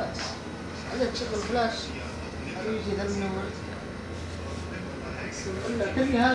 بس هذا تشغل فلاش هذا يجي ذا النور كل هذا